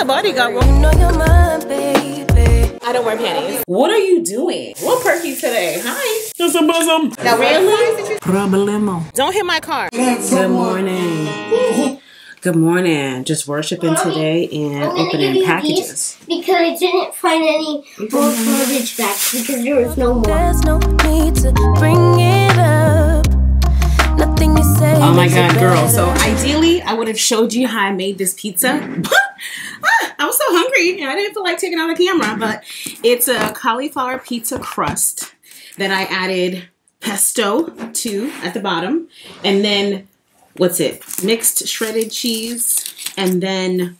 a bodyguard. You know you're mine, baby. I don't wear panties. What are you doing? What perky today? Hi. Just a bosom. Now really? Problemo. Don't hit my car. Good morning. Good morning. Just worshiping today and I'm opening give packages. these Because I didn't find any more garbage bags because there was no more. There's no need to bring it up. Oh my god, girl. So ideally, I would have showed you how I made this pizza. Ah, I was so hungry and I didn't feel like taking out a camera. But it's a cauliflower pizza crust that I added pesto to at the bottom. And then, what's it? Mixed shredded cheese. And then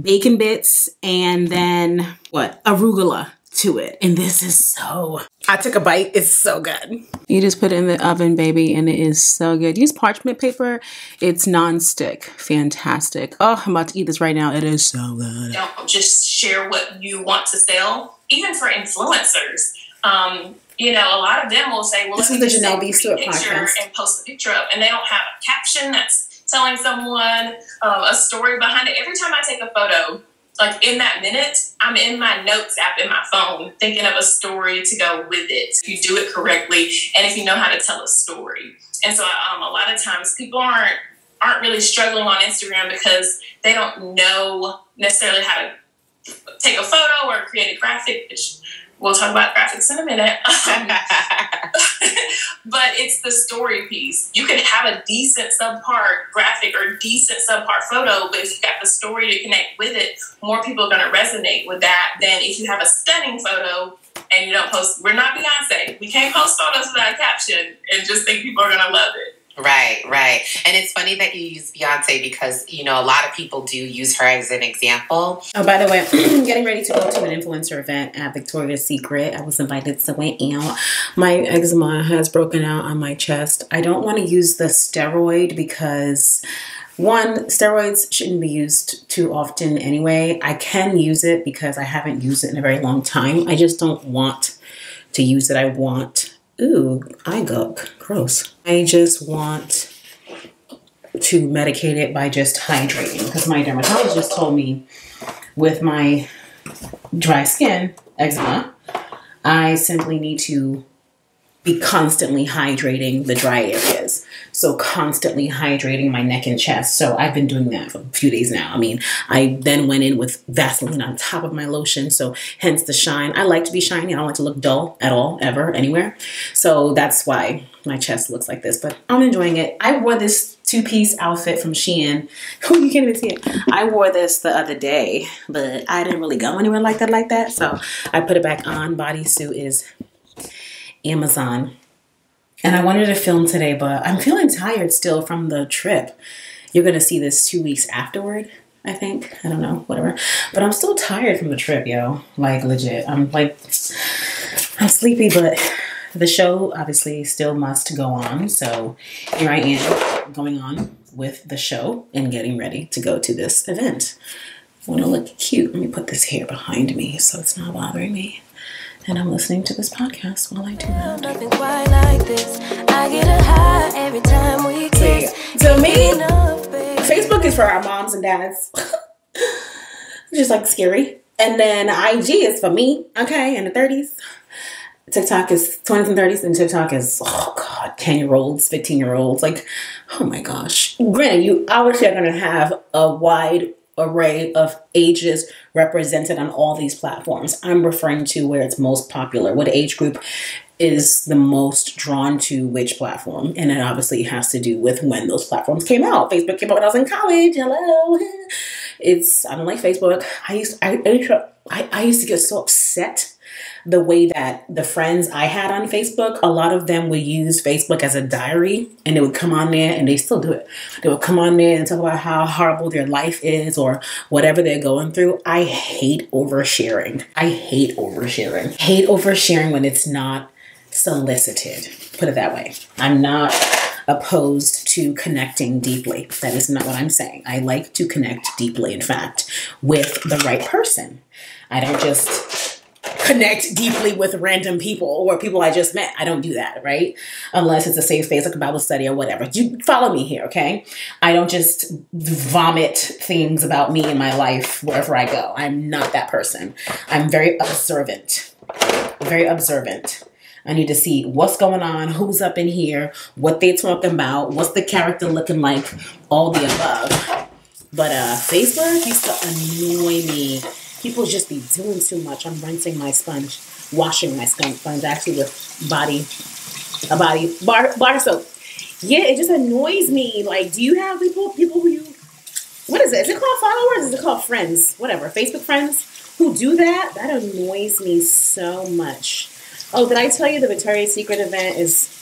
bacon bits. And then, what? Arugula to it. And this is so. I took a bite. It's so good. You just put it in the oven, baby, and it is so good. Use parchment paper. It's non-stick. Fantastic. Oh, I'm about to eat this right now. It is so good. don't just share what you want to sell. Even for influencers, um, you know, a lot of them will say, "Well, This let me is the just Jenell take B. a Stewart picture podcast. and post a picture up," and they don't have a caption that's telling someone um, a story behind it. Every time I take a photo, like in that minute, I'm in my notes app in my phone thinking of a story to go with it. If you do it correctly, and if you know how to tell a story, and so um, a lot of times people aren't aren't really struggling on Instagram because they don't know necessarily how to take a photo or create a graphic, which we'll talk about graphics in a minute. Um, but it's the story piece. You can have a decent subpart graphic or decent subpart photo, but if you've got the story to connect with it, more people are going to resonate with that than if you have a stunning photo and you don't post. We're not Beyonce. We can't post photos without a caption and just think people are going to love it. Right, right. And it's funny that you use Beyonce because, you know, a lot of people do use her as an example. Oh, by the way, I'm getting ready to go to an influencer event at Victoria's Secret. I was invited to went out. My eczema has broken out on my chest. I don't want to use the steroid because one, steroids shouldn't be used too often anyway. I can use it because I haven't used it in a very long time. I just don't want to use it. I want, ooh, eye gunk, gross. I just want to medicate it by just hydrating because my dermatologist told me with my dry skin, eczema, I simply need to be constantly hydrating the dry areas. So constantly hydrating my neck and chest. So I've been doing that for a few days now. I mean, I then went in with Vaseline on top of my lotion. So hence the shine. I like to be shiny. I don't like to look dull at all, ever, anywhere. So that's why my chest looks like this. But I'm enjoying it. I wore this two-piece outfit from Shein. You can't even see it. I wore this the other day, but I didn't really go anywhere like that, like that. So I put it back on. Bodysuit is Amazon. And I wanted to film today, but I'm feeling tired still from the trip. You're gonna see this two weeks afterward, I think. I don't know, whatever. But I'm still tired from the trip, yo. Like legit. I'm like I'm sleepy, but the show obviously still must go on. So here I am going on with the show and getting ready to go to this event. I want to look cute. Let me put this hair behind me so it's not bothering me. And I'm listening to this podcast while I do that. Nothing quite like this. I get a high every time we kiss. To me, Enough. Facebook is for our moms and dads. Just like scary. And then IG is for me, okay, in the 30s. TikTok is 20s and 30s, and TikTok is, oh God, 10 year olds, 15 year olds. Like, oh my gosh. Granted, you obviously are going to have a wide array of ages represented on all these platforms. I'm referring to where it's most popular, what age group is the most drawn to which platform. And it obviously has to do with when those platforms came out. Facebook came out when I was in college. Hello. It's, I don't like Facebook. I used, I, I, I, I used to get so upset the way that the friends I had on Facebook, a lot of them would use Facebook as a diary and they would come on there and they still do it. They would come on there and talk about how horrible their life is or whatever they're going through. I hate oversharing. I hate oversharing. Hate oversharing when it's not solicited. Put it that way. I'm not opposed to connecting deeply. That is not what I'm saying. I like to connect deeply, in fact, with the right person. I don't just connect deeply with random people or people I just met. I don't do that, right? Unless it's a safe space like a Bible study or whatever. You follow me here, okay? I don't just vomit things about me in my life wherever I go. I'm not that person. I'm very observant. Very observant. I need to see what's going on, who's up in here, what they talking about, what's the character looking like, all the above. But uh Facebook used to annoy me. People just be doing too much. I'm rinsing my sponge, washing my sponge actually with body a body bar bar soap. Yeah, it just annoys me. Like, do you have people people who you what is it? Is it called followers? Is it called friends? Whatever. Facebook friends who do that? That annoys me so much. Oh, did I tell you the Victoria's Secret event is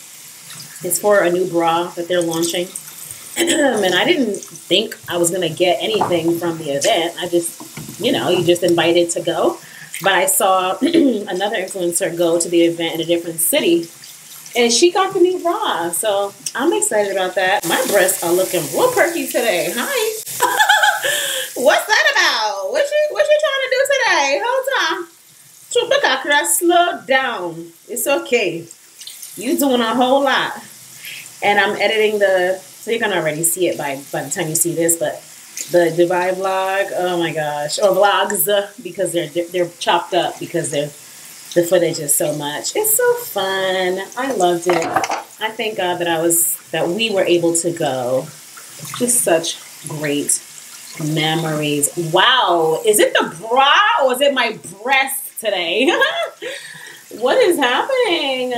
is for a new bra that they're launching? and I didn't think I was gonna get anything from the event. I just, you know, you just invited to go. But I saw another influencer go to the event in a different city, and she got the new bra. So I'm excited about that. My breasts are looking real perky today. Hi. What's that about? What you what you trying to do today? Hold on. Chupacabra, slow down. It's okay. You doing a whole lot. And I'm editing the so you can already see it by by the time you see this, but the Dubai vlog, oh my gosh, or vlogs because they're they're chopped up because they're the footage is so much. It's so fun. I loved it. I thank God that I was that we were able to go. Just such great memories. Wow, is it the bra or is it my breast today? what is happening?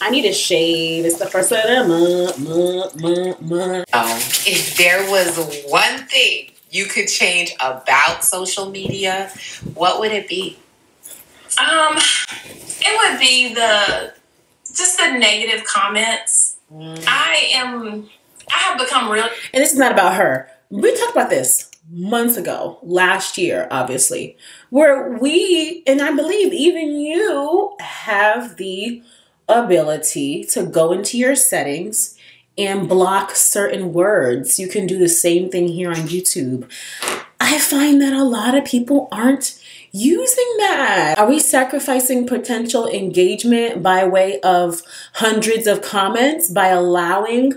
I need a shave. It's the first of the month. month, month, month. Um, if there was one thing you could change about social media, what would it be? Um, it would be the just the negative comments. I am. I have become real. And this is not about her. We talked about this months ago, last year, obviously, where we, and I believe even you, have the ability to go into your settings and block certain words. You can do the same thing here on YouTube. I find that a lot of people aren't using that. Are we sacrificing potential engagement by way of hundreds of comments by allowing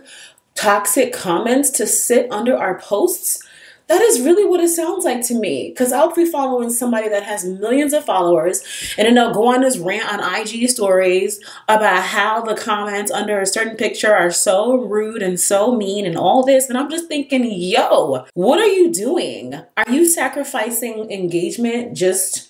toxic comments to sit under our posts? That is really what it sounds like to me. Because I'll be following somebody that has millions of followers and then they'll go on this rant on IG stories about how the comments under a certain picture are so rude and so mean and all this. And I'm just thinking, yo, what are you doing? Are you sacrificing engagement just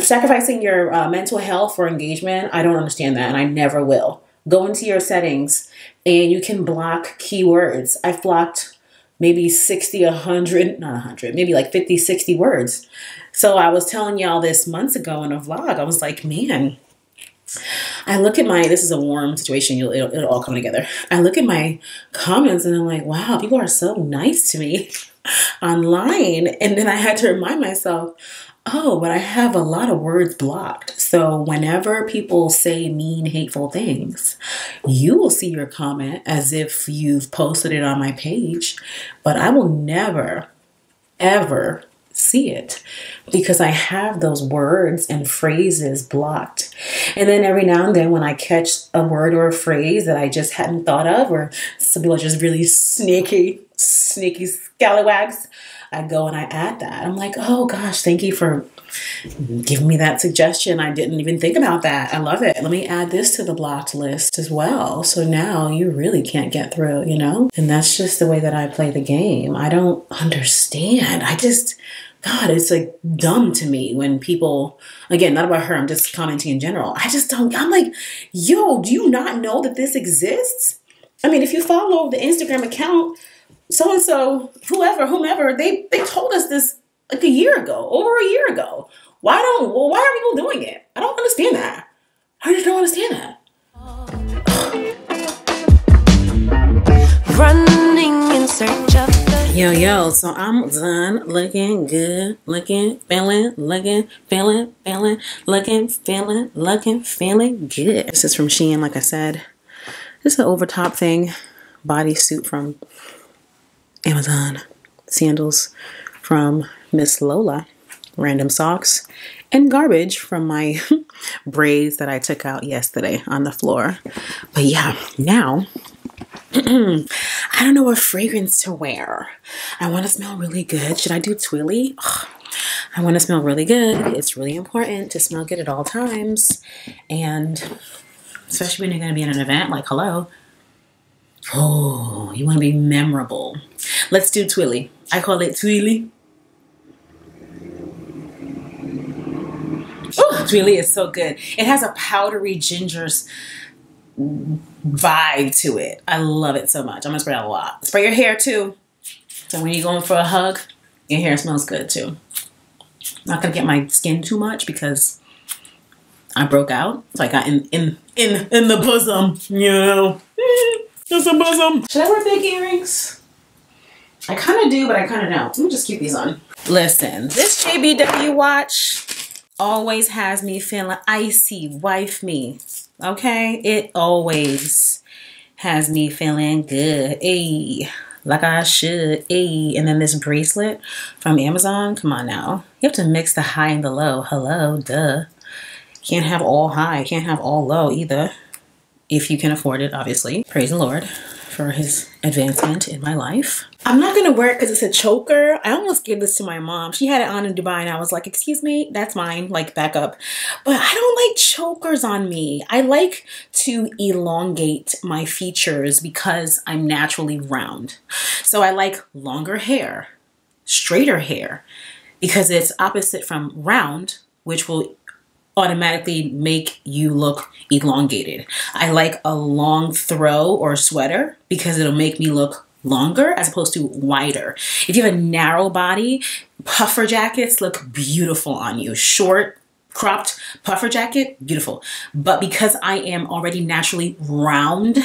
sacrificing your uh, mental health for engagement? I don't understand that and I never will. Go into your settings and you can block keywords. I've blocked maybe 60, 100, not 100, maybe like 50, 60 words. So I was telling y'all this months ago in a vlog. I was like, man, I look at my, this is a warm situation, You'll, it'll, it'll all come together. I look at my comments and I'm like, wow, people are so nice to me online. And then I had to remind myself, oh, but I have a lot of words blocked. So whenever people say mean, hateful things, you will see your comment as if you've posted it on my page, but I will never, ever see it because I have those words and phrases blocked. And then every now and then when I catch a word or a phrase that I just hadn't thought of, or some people are just really sneaky, sneaky scallywags, I go and I add that. I'm like, oh gosh, thank you for giving me that suggestion. I didn't even think about that. I love it. Let me add this to the blocked list as well. So now you really can't get through, you know? And that's just the way that I play the game. I don't understand. I just, God, it's like dumb to me when people, again, not about her, I'm just commenting in general. I just don't, I'm like, yo, do you not know that this exists? I mean, if you follow the Instagram account, so and so, whoever, whomever, they they told us this like a year ago, over a year ago. Why don't well, why are people doing it? I don't understand that. I just don't understand that. Running in search of the Yo, yo, so I'm done looking good, looking, feeling, looking, feeling, feeling, looking, feeling, looking, feeling good. This is from Shein, like I said. This is an overtop thing, bodysuit from Amazon, sandals from Miss Lola, random socks, and garbage from my braids that I took out yesterday on the floor. But yeah, now I don't know what fragrance to wear. I want to smell really good. Should I do Twilly? Ugh, I want to smell really good. It's really important to smell good at all times. And especially when you're going to be in an event like hello. Oh, you want to be memorable. Let's do Twilly. I call it Twilly. Oh, Twilly is so good. It has a powdery ginger's vibe to it. I love it so much. I'm gonna spray a lot. Spray your hair too. So when you're going for a hug, your hair smells good too. Not gonna get my skin too much because I broke out. So I got in in in in the bosom, you know. It's a bosom. Should I wear big earrings? I kind of do, but I kind of don't. Let me just keep these on. Listen, this JBW watch always has me feeling icy, wife me. Okay? It always has me feeling good. Hey, like I should. Hey, and then this bracelet from Amazon. Come on now. You have to mix the high and the low. Hello, duh. Can't have all high, can't have all low either. If you can afford it, obviously. Praise the Lord for his advancement in my life. I'm not gonna wear it because it's a choker. I almost gave this to my mom. She had it on in Dubai and I was like, excuse me, that's mine, like back up. But I don't like chokers on me. I like to elongate my features because I'm naturally round. So I like longer hair, straighter hair, because it's opposite from round, which will automatically make you look elongated. I like a long throw or sweater because it'll make me look longer as opposed to wider. If you have a narrow body, puffer jackets look beautiful on you. Short, cropped puffer jacket, beautiful. But because I am already naturally round,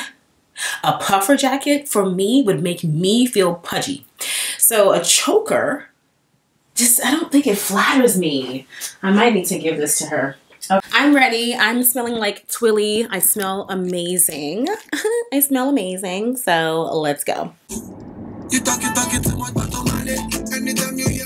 a puffer jacket for me would make me feel pudgy. So a choker, just, I don't think it flatters me. I might need to give this to her. Okay. I'm ready. I'm smelling like Twilly. I smell amazing. I smell amazing. So let's go. You talk, you talk, too much, but Anytime you hear,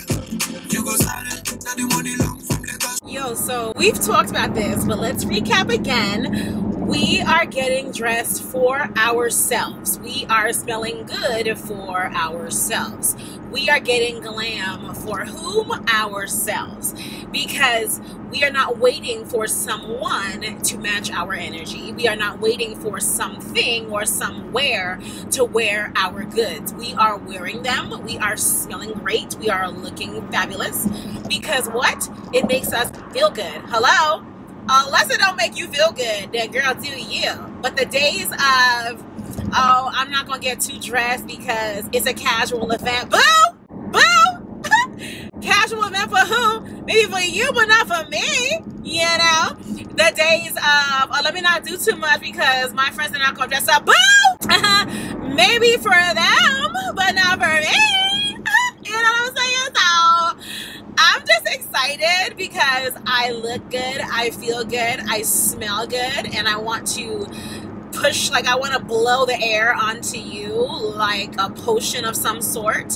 you go silent. Now the money long from Lagos. Yo, so we've talked about this, but let's recap again. We are getting dressed for ourselves. We are smelling good for ourselves. We are getting glam for whom? Ourselves. Because we are not waiting for someone to match our energy. We are not waiting for something or somewhere to wear our goods. We are wearing them. We are smelling great. We are looking fabulous. Because what? It makes us feel good. Hello? Uh, Unless it don't make you feel good, then girl, do you. But the days of, oh, I'm not to get too dressed because it's a casual event. Boo! Boo! casual event for who? Maybe for you, but not for me. You know? The days of, oh, let me not do too much because my friends are not to dress up. Boo! Maybe for them, but not for me. you know what I'm saying? So, I'm just excited because I look good, I feel good, I smell good, and I want to push, like, I want to blow the air onto you like a potion of some sort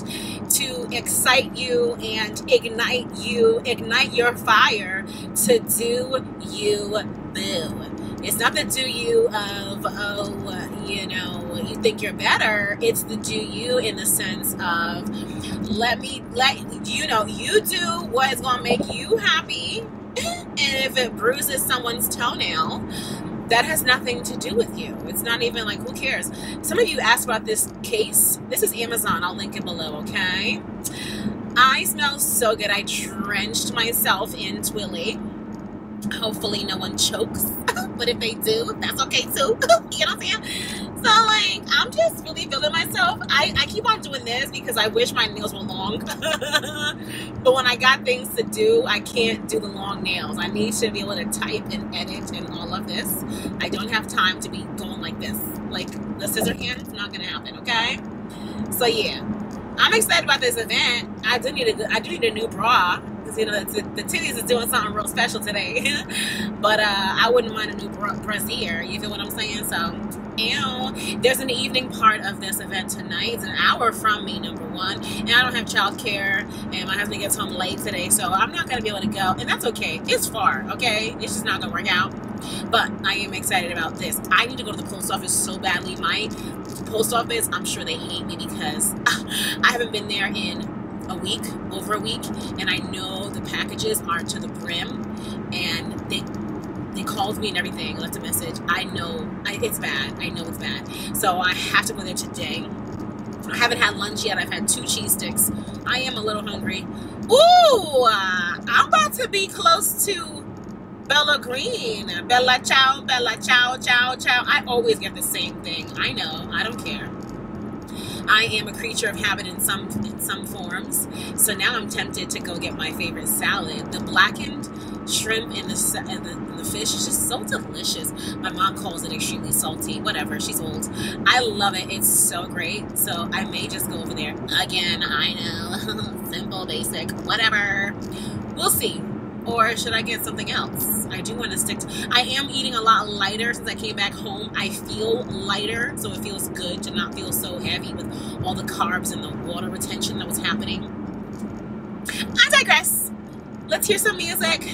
to excite you and ignite you, ignite your fire to do you boo. It's not the do you of, oh, you know, you think you're better. It's the do you in the sense of let me, let you know, you do what is going to make you happy. And if it bruises someone's toenail, that has nothing to do with you. It's not even like, who cares? Some of you asked about this case. This is Amazon. I'll link it below, okay? I smell so good. I drenched myself in Twilly hopefully no one chokes but if they do that's okay too. You know what i'm saying? So like i'm just really feeling myself. I, I keep on doing this because i wish my nails were long. But when i got things to do i can't do the long nails. I need to be able to type and edit and all of this. I don't have time to be going like this. Like the scissor hand is not gonna happen okay? So yeah. I'm excited about this event. I do need a i do need a new bra because you know the, titties is doing something real special today. but uh, I wouldn't mind a new brassiere. You feel what I'm saying? So Ew. There's an evening part of this event tonight. It's an hour from me, number one. And I don't have childcare, and my husband gets home late today, so I'm not to be able to go. And that's okay. It's far, okay? It's just not to work out. But I am excited about this. I need to go to the post office so badly. My post office, I'm sure they hate me because I haven't been there in a week, over a week, and I know the packages are to the brim, and they they called me and everything, left a message. I know I, it's bad. I know it's bad. So I have to go there today. I haven't had lunch yet. I've had two cheese sticks. I am a little hungry. Ooh, uh, I'm about to be close to Bella Green. Bella Ciao, Bella Ciao, Ciao, Ciao. I always get the same thing. I know. I don't care. I am a creature of habit in some in some forms. So now I'm tempted to go get my favorite salad, the blackened shrimp and the, and the, and the fish is just so delicious. My mom calls it extremely salty. Whatever, she's old. I love it. It's so great. So I may just go over there again. I know, simple, basic, whatever. We'll see. Or should I get something else? I do want to stick to. I am eating a lot lighter since I came back home. I feel lighter, so it feels good to not feel so heavy with all the carbs and the water retention that was happening. I digress. Let's hear some music.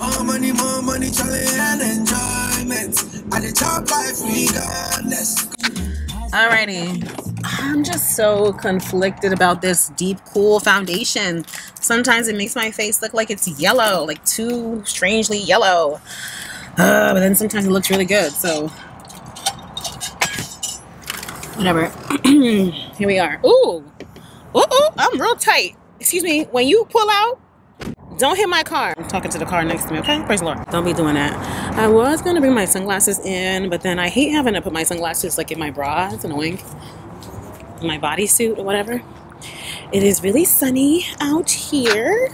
More money, more money, Charlie, and enjoyment. At the top life, regardless. Alrighty. I'm just so conflicted about this deep cool foundation. Sometimes it makes my face look like it's yellow, like too strangely yellow. Uh, but then sometimes it looks really good, so whatever. Here we are. Ooh. Ooh, ooh, I'm real tight. Excuse me, when you pull out, don't hit my car. I'm talking to the car next to me, okay? Praise the Lord. Don't be doing that. I was gonna bring my sunglasses in, but then I hate having to put my sunglasses like in my bra. It's annoying. In my bodysuit or whatever. It is really sunny out here.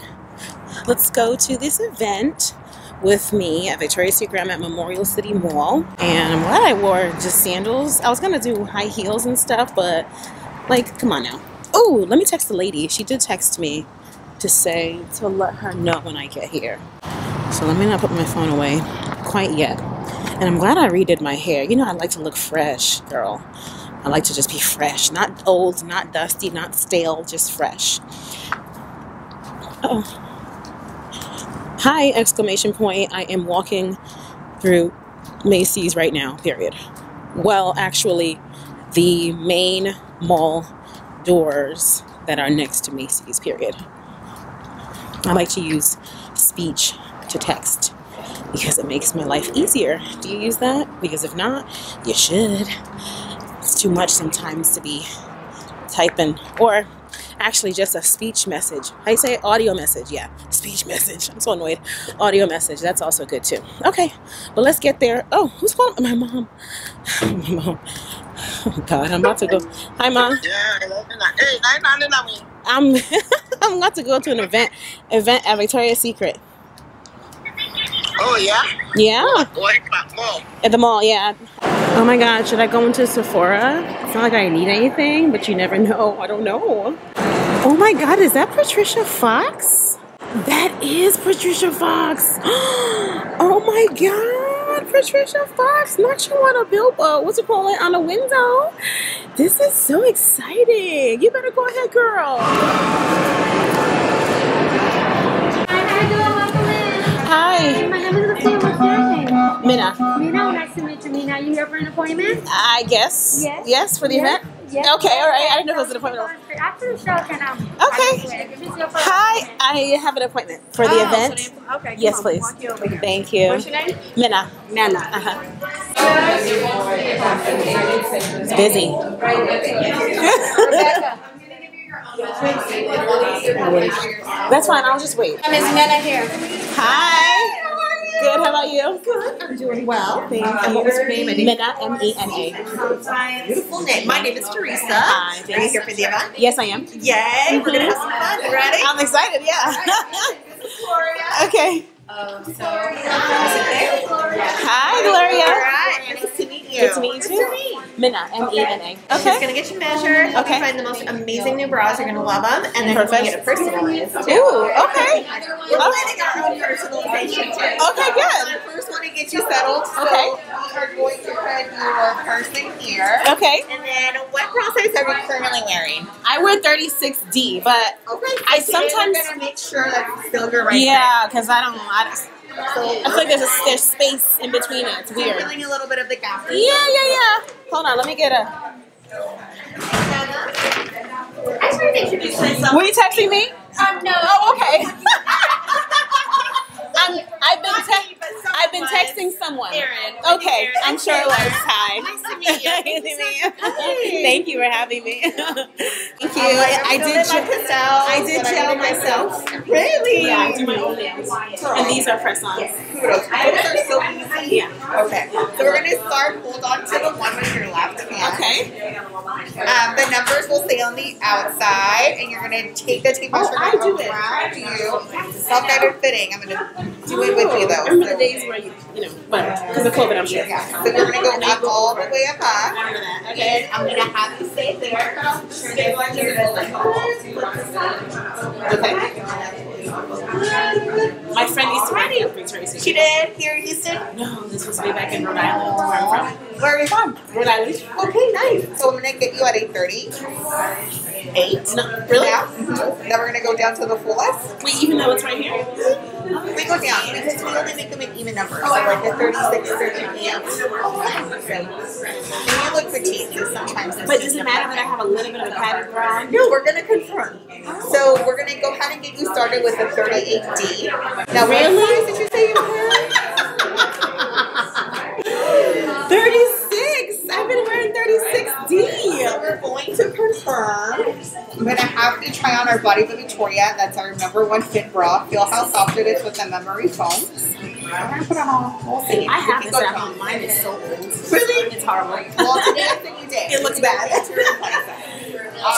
Let's go to this event with me at Victoria's Secret at Memorial City Mall. And I'm glad I wore just sandals. I was gonna do high heels and stuff, but like, come on now. Oh, let me text the lady. She did text me to say to let her know when I get here. So let me not put my phone away quite yet. And I'm glad I redid my hair. You know, I like to look fresh, girl. I like to just be fresh, not old, not dusty, not stale, just fresh. Oh. Hi, exclamation point. I am walking through Macy's right now, period. Well, actually, the main mall doors that are next to Macy's, period. I like to use speech to text because it makes my life easier. Do you use that? Because if not, you should. It's too much sometimes to be typing or actually just a speech message. I say? Audio message. Yeah, speech message. I'm so annoyed. Audio message. That's also good too. Okay, but let's get there. Oh, who's calling? My mom. my mom. Oh God, I'm about to go. Hi, mom. I'm I'm about to go to an event event at Victoria's Secret. Oh yeah? Yeah, Boy, mom. at the mall. Yeah. Oh my God, should I go into Sephora? It's not like I need anything, but you never know. I don't know. Oh my God, is that Patricia Fox? That is Patricia Fox. Oh my God, Patricia Fox. Not you on a billboard. What's it called? On a window. This is so exciting. You better go ahead, girl. Hi, My name is Lucia. What's your name? Mena. Mena, nice to meet you. Mena, you here for an appointment? I guess. Yes. Yes, for the Yes. event? Yes. Okay, all right. I didn't know if it was an appointment. After the show, can I? Okay. Hi, I have an appointment for the Oh, event. so they- okay, Yes, on, please. you. Thank you. What's your name? Mena. Nana. Uh-huh. It's busy. That's fine. I'll just wait. Miss Nana here. Hi. Good. How about you? Good. I'm doing well. Thank And what was your name? I. M E N A. Beautiful name. My name is Teresa. Hi, Are you here for the event? Yes, I am. Yay! We're gonna have some fun. You Ready? I'm excited. Yeah. Gloria. okay. Um, so, there. Hi, Gloria. All right. Nice to meet you. Good to meet you too. Mena, M E N A. She's Okay. gonna get you measured. Okay. You find the most amazing new bras. You're gonna love them, and then Perfect. you can get it personalized. Ooh, okay. We're planning our own personalization too. Okay, good. I first want to get you settled. So Okay. We're going to put your person here. Okay. And then, what bra size are you currently wearing? I wear 36D, but Okay. I so today sometimes- we're gonna make sure that it's still your right yeah, because I don't. I, fit. I feel like there's a, there's space in between it. It's we're weird. feeling a little bit of the gap. Yeah, yeah, yeah. Hold on, let me get a. I just want to introduce myself. Were you texting me? Um, no. Oh, okay. I'm, I've been te- I've been texting someone. Aaron. Okay, Aaron. I'm sure it was. Hi. Nice to meet you. Nice to meet. Thank you for having me. Thank you. I, I did. my gel- pastels, I did but gel did myself. Really? Yeah, I do my own nails, and these are press-ons. Kudos. Those are so easy. Yeah. Okay. So we're gonna start. Hold on to the one with your left hand. Okay. Um, the numbers will stay on the outside, and you're gonna take the tape measure Oh, I do it. around you. Self-guided fitting. I'm gonna do it with you though. I Remember the days where you, you know, but because of COVID, I'm sure. Yeah. So we're gonna go up all the way up high. Remember that. And Okay. I'm gonna have you stay there. My friend used to a Victoria Secret. She did here in Houston. No, this was way back in Rhode Island, where I'm from. Where are you from? Rhode Island. Okay, nice. So I'm gonna get you at a 30. Eight. No, really? Yeah. Mhm. Then we're gonna go down to the fullest. Wait, even though it's right here? We go down because we only make them in even numbers. So like a 36, 38. And you look petite, so sometimes But does it matter that I have a little bit of a padded bra? No, we're gonna confirm. So we're gonna go ahead and get you started with a 38D. Now, Really? what size did you say you were? 36! I've been wearing 36D! We're going to confirm. I'm gonna have to try on our Body by Victoria. That's our number one fit bra. Feel how soft it is with the memory foam. I'm gonna put it on. We'll see. I have We this can go at home. Mine is so old. Really? It's horrible. Well, today is the new day. It looks bad.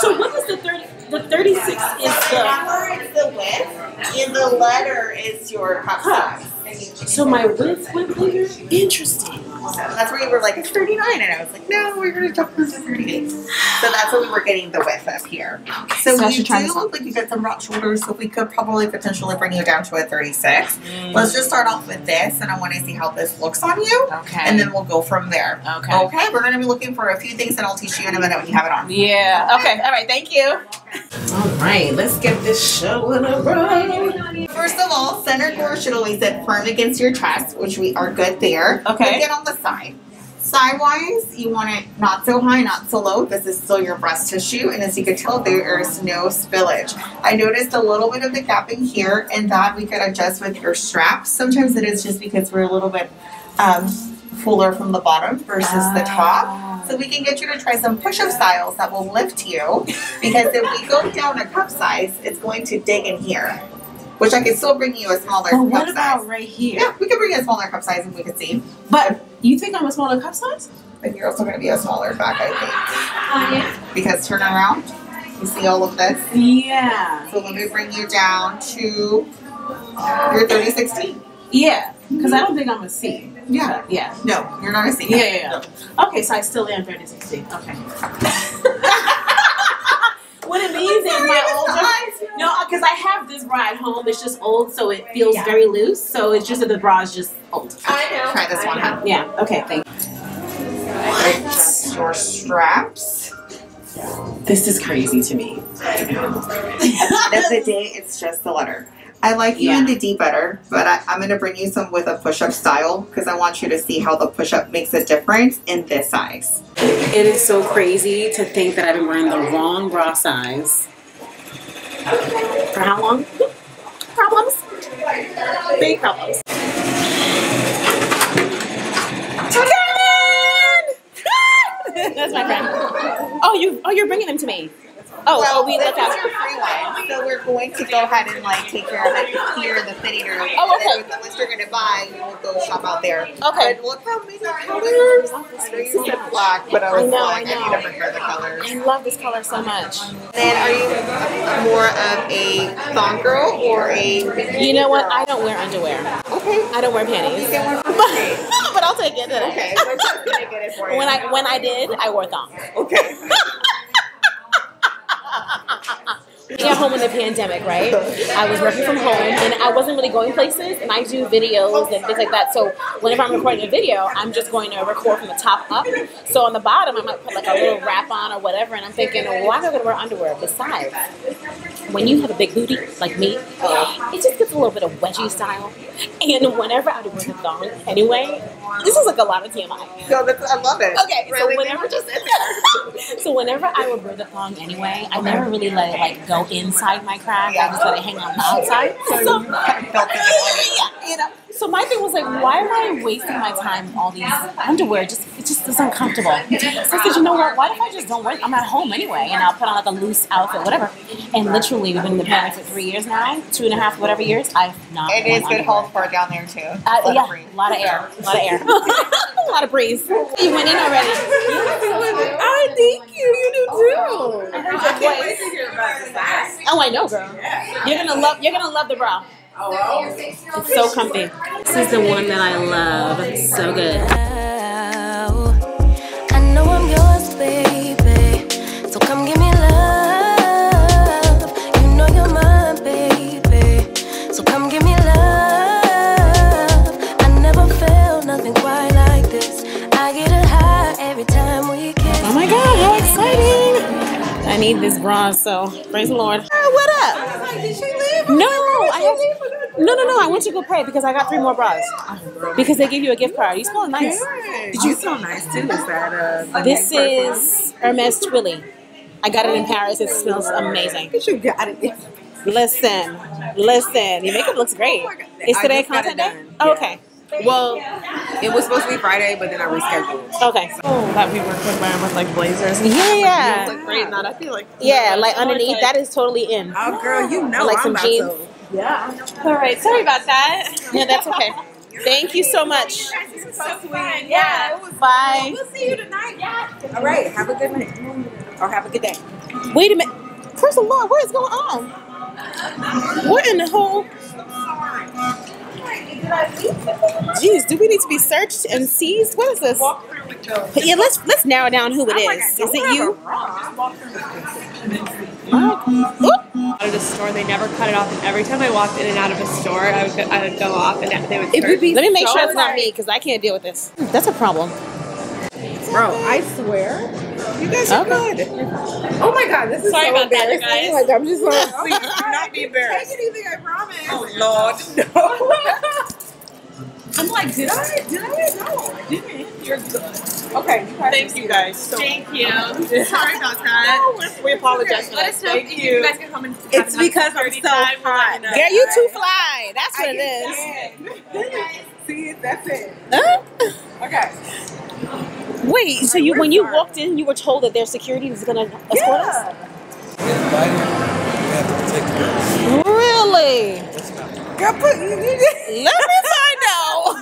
So right. what is the 30? The 36 is The the. number is the width, and the letter is your cup size. So my width went bigger? Interesting. So that's where you were like, it's 39. And I was like, no, we're going to jump to 38. So that's where we were getting the width up here. So, So you do look like you got some rock shoulders, so we could probably potentially bring you down to a 36. Mm. Let's just start off with this, and I want to see how this looks on you. Okay. And then we'll go from there. Okay. Okay, we're going to be looking for a few things that I'll teach you in a minute when you have it on. Yeah. Okay. All right. Thank you. All right, let's get this show in a row. First of all, center core should always sit firm against your chest, which we are good there. Okay. But get on the side. Sidewise, you want it not so high, not so low. This is still your breast tissue, and as you can tell, there is no spillage. I noticed a little bit of the gapping here, and that we could adjust with your straps. Sometimes it is just because we're a little bit um, fuller from the bottom versus the top. So we can get you to try some push-up styles that will lift you, because if we go down a cup size, it's going to dig in here. Which I can still bring you a smaller But cup what size. about right here? Yeah, we can bring you a smaller cup size and we can see. But you think I'm a smaller cup size? But you're also going to be a smaller back, I think. Because turn around. You see all of this? Yeah. So let me bring you down to uh, your 3060. Yeah. Because I don't think I'm a C. Yeah. Yeah. No, you're not a C. Yeah, yeah, yeah. Okay, so I still am 36 C. Okay. what it means is my older. No, because I have this bra at home. It's just old, so it feels Yeah. very loose. So it's just that the bra is just old. I know. Try this one, huh? Yeah. Okay. Thank you. Adjust your straps. This is crazy to me. At the end of the day, it's just the letter. I like you in the D better, but I, I'm going to bring you some with a push-up style because I want you to see how the push-up makes a difference in this size. It is so crazy to think that I've been wearing the wrong bra size. For how long? Problems. Big problems. Kevin! That's my friend. Oh, you. Oh, you're bringing them to me. Oh, well, oh, we is out. your free one, so we're going to go ahead and like take care of it here in the fitting room. Oh, then okay. with the ones you're gonna buy, you will go shop out there. Okay. But look how many colors. I know you said black, but I was I know, like, I I, need to compare the colors. I love this color so much. Then are you more of a thong girl or a? You know what? I don't wear underwear. Okay. I don't wear panties. You one for but I'll take it today. Okay, so she's gonna get it for you. When I when I did, I wore thongs. Okay. Being at home in the pandemic, right? I was working from home and I wasn't really going places and I do videos and things like that. So whenever I'm recording a video, I'm just going to record from the top up. So on the bottom, I might put like a little wrap on or whatever. And I'm thinking, why am I going to wear underwear? Besides, when you have a big booty like me, it just gets a little bit of wedgie style. And whenever I would wear the thong anyway, this is like a lot of TMI. So that's, I love it. Okay, really, so whenever just in there. so whenever I would wear the thong anyway, I never really let it like go inside my crack. I just let it hang on the outside. So, yeah, you know. So my thing was like, why am I wasting my time with all these underwear? Just it just is uncomfortable. So I said, you know what? Why if I just don't wear? I'm at home anyway, and I'll put on like a loose outfit, whatever. And literally, we've been in the pandemic for three years now, two and a half, whatever years. I've not. It worn is good underwear. hold for down there too. Uh, yeah, a lot of air, a lot of air, a lot of breeze. You went in already. I thank you. You do too. I can't wait to hear about the size. Oh, I know, girl. You're gonna love. You're gonna love the bra. Oh, it's so comfy. This is the one that I love. So good. I know I'm yours, baby. So come give me love. You know you're mine, baby. So come give me love. I never felt nothing quite like this. I get a high every time we kiss. Oh my God! How exciting! I need this bra. So praise the Lord. what up? Did she leave? No, I have, no, no, no. I went to go pray because I got three more bras. Because they give you a gift card. You smell nice. Did you smell nice too? Is that uh, This is Hermes Twilly. I got it in Paris. It smells amazing. You got it. Listen, listen. Your makeup looks great. Is today content day? Oh, okay. Well, it was supposed to be Friday, but then I rescheduled. Okay. Oh, that we work with wearing with like blazers. Yeah, yeah. You look great that. I feel like Yeah, like underneath, that is totally in. Oh, girl, you know like I'm some about jeans. to. Yeah. All right. Sorry about that. Yeah, that's okay. Thank you so much. So sweet. Yeah. Bye. We'll see you tonight. Yeah. All right. Have a good night. Or have a good day. Wait a minute. First of all, what is going on? What in the whole? Jeez, do we need to be searched and seized? What is this? Yeah, let's let's narrow down who it is. Is it you? Out of the store, they never cut it off, and every time I walked in and out of a store, I would go, I would go off, and they would. It would be. search. Let me make So sure it's not me because I can't deal with this. That's a problem. Bro, I swear, you guys are Okay. good. Oh my god, this is Sorry so about that, you embarrassing. guys. Like, I'm just like, please do not be embarrassed. Take anything, I promise. Oh Lord, no. I'm like, did I? Did I? No, I didn't. You're good. Okay, you Thank you guys. So Thank you. Sorry about that. We apologize for Let us know Thank you. you guys can come and It's have a because I'm dirty so time. hot. Girl, you too fly. That's what it is. See, that's it. Huh? Okay. Wait, so you when you walked in, you were told that their security was gonna escort us? Really? Girl, put you. Let me find out.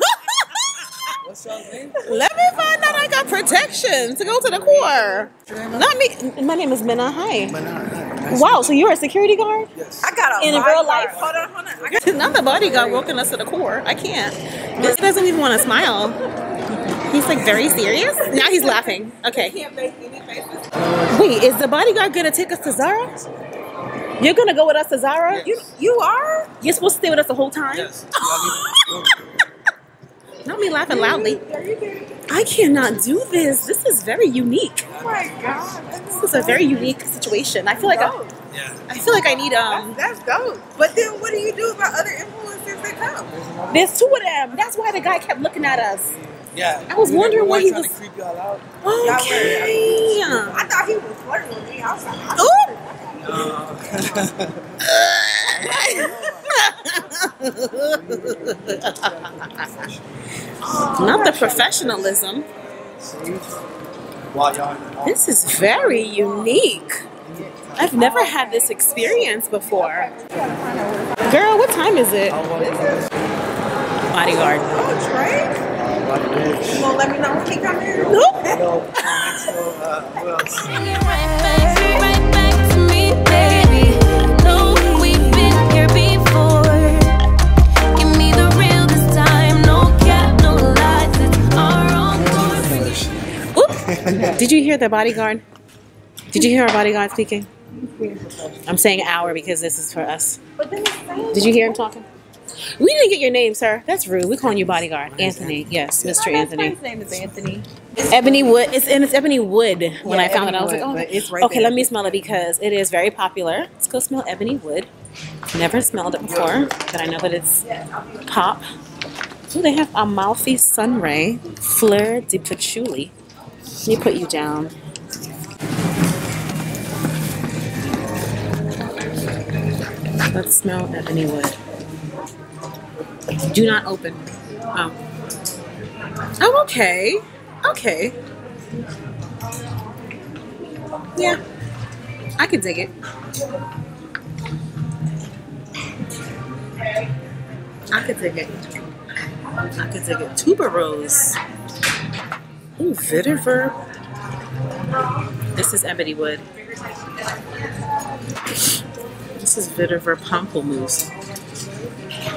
What's your name? Let me find out I got protection to go to the core. Not me. My name is Mena. Hi. Wow, so you're a security guard? Yes. I got a In bodyguard. real life? Hold on, hold on. I got Not the bodyguard walking us to the core. I can't. This doesn't even want to smile. He's like very serious. Now he's laughing. Okay. can't make any faces. Wait, is the bodyguard gonna take us to Zara? You're gonna go with us to Zara? You, you are? You're supposed to stay with us the whole time? Not me laughing loudly. I cannot do this. This is very unique. Oh my god. This is a very unique situation. I feel like I, I feel like I need um. That's dope. But then what do you do about other influencers that come? There's two of them. That's why the guy kept looking at us. Yeah. I was wondering what he was. Creep y'all out. Okay. I thought he was flirting with me. I was like, Ooh. Uh, Not the oh, professionalism. While y'all in the mall. This is very unique. I've never had this experience before. Girl, what time is it? Bodyguard. Oh, well, let me know when he comes here. Nope. Did you hear the bodyguard? Did you hear our bodyguard speaking? I'm saying our because this is for us. Did you hear him talking? We didn't get your name, sir. That's rude. We're calling you bodyguard. Anthony. Yes, Mr. Anthony. His name is Anthony. Ebony Wood. It's and it's Ebony Wood. When Yeah, I found it, I was Wood, like, oh, it's right okay. there. Let me smell it because it is very popular. Let's go smell Ebony Wood. Never smelled it before, but I know that it's pop. Ooh, they have Amalfi Sunray Fleur de Patchouli. Let me put you down. Let's smell Ebony Wood. Do not open. Oh. Oh, okay. Okay. Yeah. I could dig it. I could dig it. I could dig it. Tuberose. Ooh, vetiver. This is ebony wood. This is vetiver pamplemousse.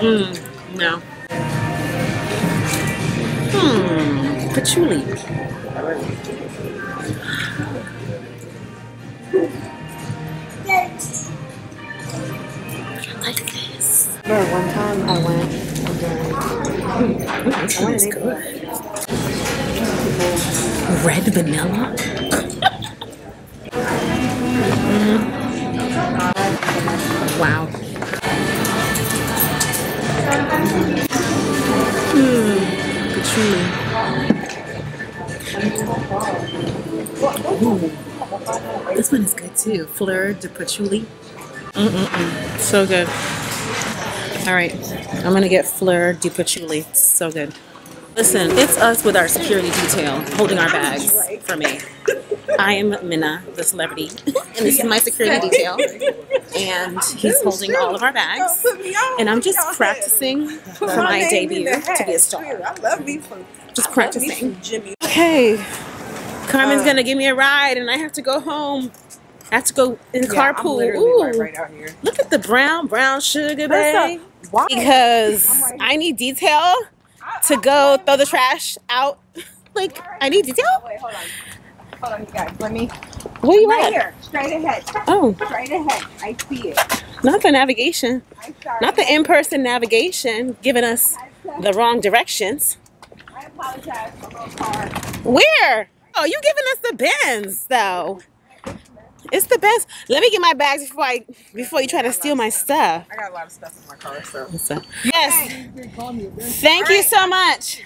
Mmm, no. Hmm, patchouli. I like this. Remember one time I went Ooh, this one is good. Red vanilla? Mm. Wow. Patchouli. Ooh. This one is good too. Fleur de patchouli. Mm-mm-mm. So good. All right. I'm going to get Fleur de patchouli. It's so good. Listen, it's us with our security detail holding our bags for me. I am Mena, the celebrity, and this is my security detail. And he's holding all of our bags. And I'm just practicing for my debut to be a star. I love me some. Just I love me practicing. Jimmy. Okay. Carmen's Uh, gonna give me a ride, and I have to go home. I have to go in the Yeah, carpool. Ooh, right- right out here. look at the brown brown sugar, babe. Why? Because I need detail to go throw the trash out. Like I need to detail. Wait, hold on. Hold on, you guys. Let me. Where you right at? here, straight ahead. Oh. Straight ahead. I see it. Not the navigation. Not the in-person navigation giving us the wrong directions. I apologize for my car. Where? Oh, you giving us the bends though. It's the best. Let me get my bags before I before you try to steal my stuff. I got a lot of stuff in my car, so. So- Yes. Thank you so much.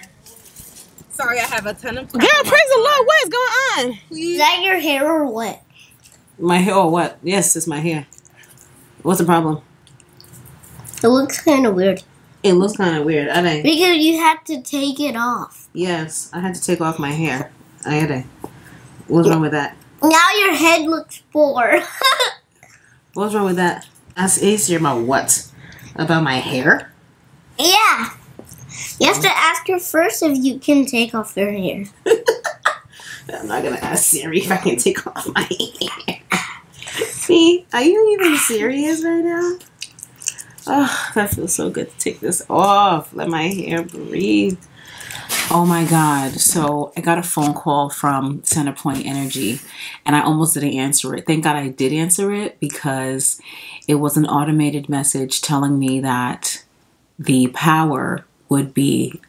Sorry, I have a ton of. Girl, praise the Lord. What is going on? Is that your hair or what? My hair or what? Yes, it's my hair. What's the problem? It looks kind of weird. It looks kind of weird. I didn't. Because you had to take it off. Yes, I had to take off my hair. I had to. What's wrong with that? Now your head looks poor. What's wrong with that? That's easier about what? About my hair? yeah. You have to ask her first if you can take off your hair. I'm not gonna ask Siri if I can take off my hair. See, are you even serious right now? Oh, that feels so good to take this off. Let my hair breathe. Oh my God. So I got a phone call from Centerpoint Energy and I almost didn't answer it. Thank God I did answer it because it was an automated message telling me that the power would be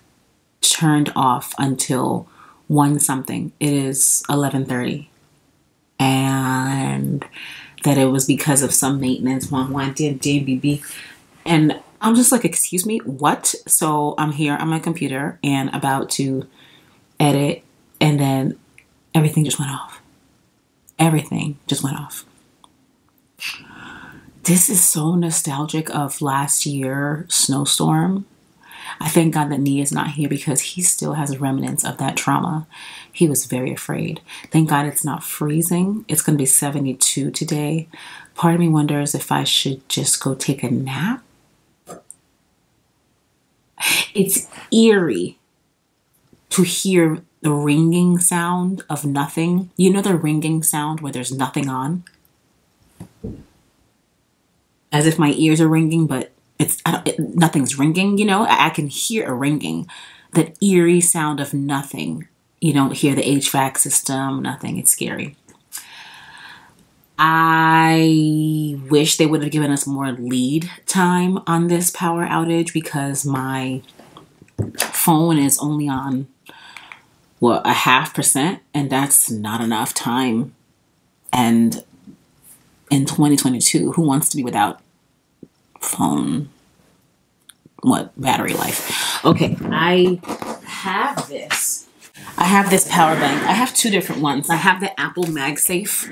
turned off until one something. It is 11:30. And that it was because of some maintenance one one did DBB and I'm just like, excuse me, what? So I'm here on my computer and about to edit, and then everything just went off. Everything just went off. This is so nostalgic of last year snowstorm. I thank God that Nia is not here because he still has remnants of that trauma. He was very afraid. Thank God it's not freezing. It's going to be 72 today. Part of me wonders if I should just go take a nap it's eerie to hear the ringing sound of nothing. You know the ringing sound where there's nothing on? As if my ears are ringing, but it's it, nothing's ringing, you know? I, I can hear a ringing. That eerie sound of nothing You don't hear the HVAC system, nothing. It's scary. I wish they would have given us more lead time on this power outage because my phone is only on what a half percent and that's not enough time. And in 2022 who wants to be without phone? What battery life? Okay i have this. I have this power bank. I have two different ones. I have the apple magsafe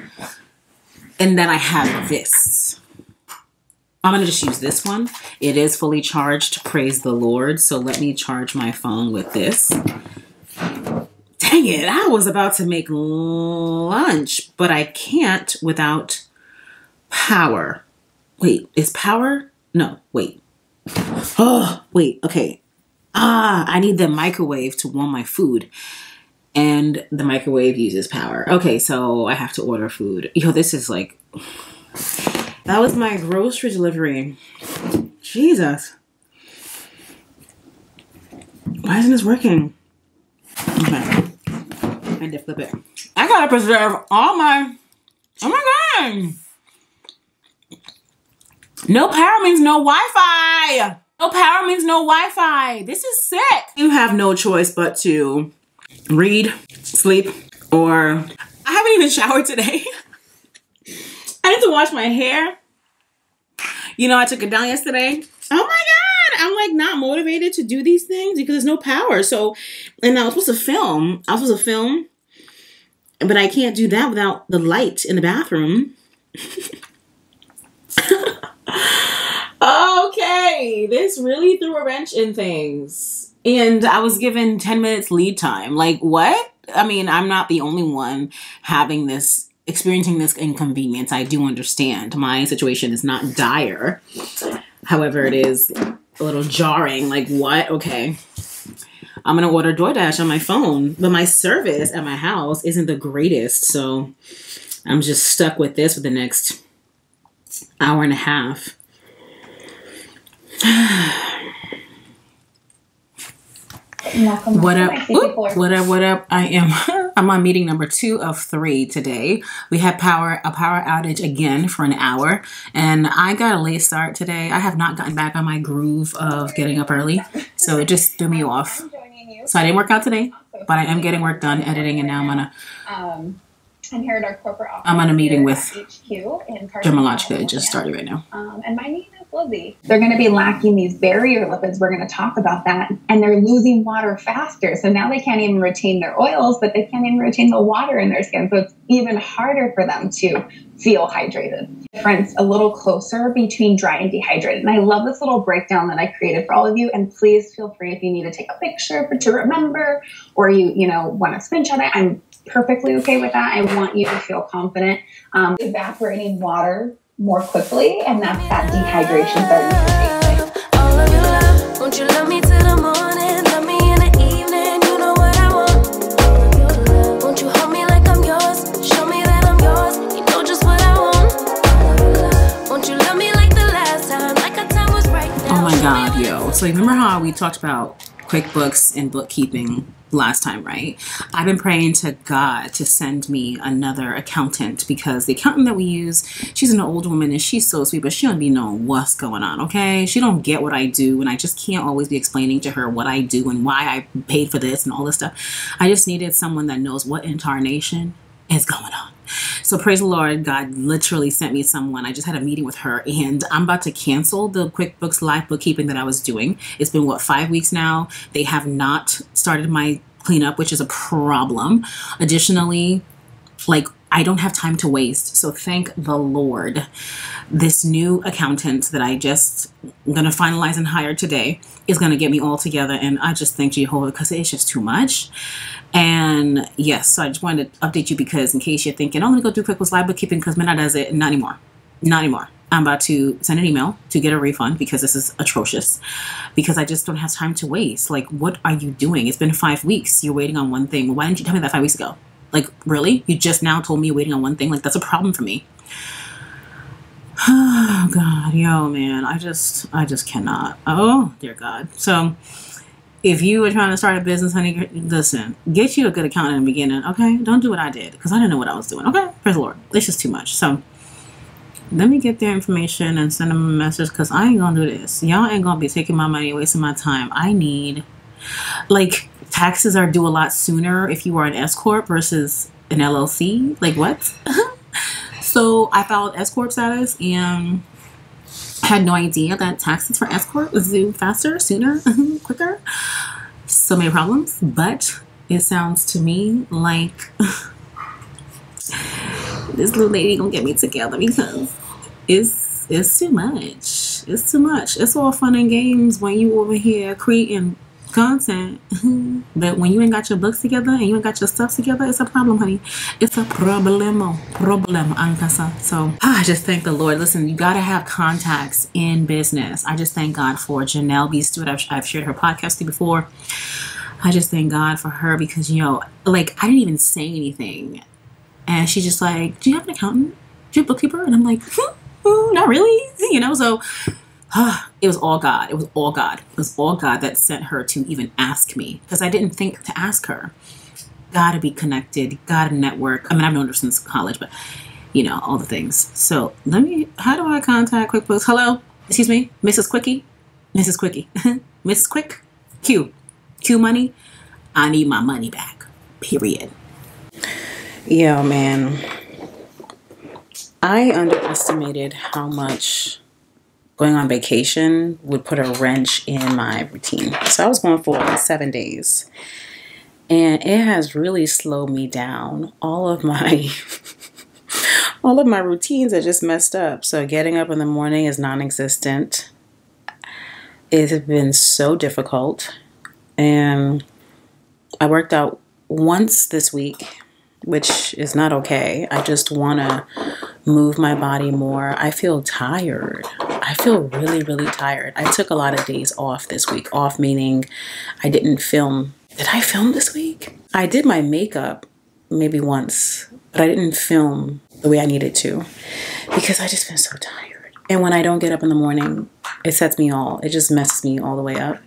and then i have this. I'm gonna just use this one. It is fully charged praise the lord. So let me charge my phone with this. Dang it i was about to make lunch but i can't without power. Wait is power? No wait. Oh wait okay. Ah i need the microwave to warm my food and the microwave uses power okay so i have to order food yo this is like that was my grocery delivery jesus why isn't this working okay I to flip it. I gotta preserve all my. Oh my god! No power means no Wi-Fi. No power means no Wi-Fi. This is sick. You have no choice but to read, sleep, or I haven't even showered today. I need to wash my hair. You know, I took it down yesterday. Oh my god, I'm like not motivated to do these things because there's no power. So, and I was supposed to film. I was supposed to film, but I can't do that without the light in the bathroom. okay, this really threw a wrench in things. And I was given 10 minutes lead time. Like, what? I mean, I'm not the only one having this, experiencing this inconvenience. I do understand. My situation is not dire. However, it is a little jarring. Like, what? Okay. I'm to order DoorDash on my phone, but my service at my house isn't the greatest. So I'm just stuck with this for the next hour and a half. What up? Oop, what up? What up? I am. I'm on meeting number two of three today. We had power a power outage again for an hour, and I got a late start today. I have not gotten back on my groove of getting up early, so it just threw me off. So I didn't work out today, but I am getting work done editing, and now I'm gonna. Um, I'm here at our corporate office. I'm on a meeting with HQ in Dermalogica. It just started right now. Um, and my name Lizzie. They're going to be lacking these barrier lipids. We're going to talk about that. And they're losing water faster. So now they can't even retain their oils, but they can't even retain the water in their skin. So it's even harder for them to feel hydrated. Difference a little closer between dry and dehydrated. And I love this little breakdown that I created for all of you. And please feel free if you need to take a picture for, to remember or you, you know, want to screenshot it. I'm perfectly okay with that. I want you to feel confident. Um, evaporating water more quickly, and that's that dehydration starting to take place. All of your love, won't you love me till the morning? Love me in the evening, you know what I want. All of your love, won't you hold me like I'm yours? Show me that I'm yours, you know just what I want. All of your love, won't you love me like the last time, like our time was right Oh my god, yo. So remember how we talked about QuickBooks and bookkeeping last time, right? I've been praying to God to send me another accountant because the accountant that we use, she's an old woman and she's so sweet, but she don't be knowing what's going on, okay? She don't get what I do and I just can't always be explaining to her what I do and why I paid for this and all this stuff. I just needed someone that knows what incarnation is going on. So praise the Lord, God literally sent me someone. I just had a meeting with her and I'm about to cancel the QuickBooks Live bookkeeping that I was doing. It's been what, five weeks now? They have not started my cleanup, which is a problem. Additionally, like I don't have time to waste. So thank the Lord. This new accountant that I just gonna finalize and hire today is gonna get me all together. And I just thank Jehovah because it's just too much. And yes, so I just wanted to update you because in case you're thinking, oh, I'm gonna go do QuickBooks Live bookkeeping because Mena does it, not anymore. Not anymore. I'm about to send an email to get a refund because this is atrocious. Because I just don't have time to waste. Like, what are you doing? It's been five weeks. You're waiting on one thing. Why didn't you tell me that five weeks ago? Like, really? You just now told me waiting on one thing? Like, that's a problem for me. Oh God, yo, man, I just, I just cannot. Oh dear God. So, if you were trying to start a business, honey, listen, get you a good accountant in the beginning, okay? Don't do what I did because I didn't know what I was doing, okay? Praise the Lord. It's just too much. So let me get their information and send them a message because I ain't gonna do this. Y'all ain't gonna be taking my money, wasting my time. I need, like, taxes are due a lot sooner if you are an S Corp versus an LLC. Like, what? so I filed S Corp status and had no idea that taxes for S Corp was due faster, sooner, quicker. So many problems, but it sounds to me like this little lady gonna get me together because it's it's too much. It's too much. It's all fun and games when you over here creating content, but when you ain't got your books together and you ain't got your stuff together, it's a problem, honey. It's a problemo, problem. So I just thank the Lord. Listen, you gotta have contacts in business. I just thank God for Jenell B. Stewart. I've, I've shared her podcast before. I just thank God for her because you know, like I didn't even say anything, and she's just like, "Do you have an accountant? Do you have a bookkeeper?" And I'm like, hmm, hmm, "Not really," you know. So it was all God. It was all God. It was all God that sent her to even ask me because I didn't think to ask her. Gotta be connected. Gotta network. I mean, I've known her since college, but you know all the things. So let me. How do I contact QuickBooks? Hello, excuse me, Mrs. Quickie, Mrs. Quickie, Mrs. Quick, Q, Q money. I need my money back. Period. Yo, man. I underestimated how much going on vacation would put a wrench in my routine. So I was going for seven days. And it has really slowed me down. All of my all of my routines are just messed up. So getting up in the morning is non-existent. It has been so difficult. And I worked out once this week, which is not okay. I just want to move my body more. I feel tired. I feel really, really tired. I took a lot of days off this week. Off meaning I didn't film. Did I film this week? I did my makeup maybe once, but I didn't film the way I needed to because I just been so tired. And when I don't get up in the morning, it sets me all, it just messes me all the way up.